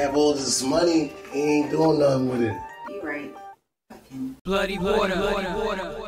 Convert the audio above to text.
have all this money, and ain't doing nothing with it. You right. Fucking Bloody water. Bloody water.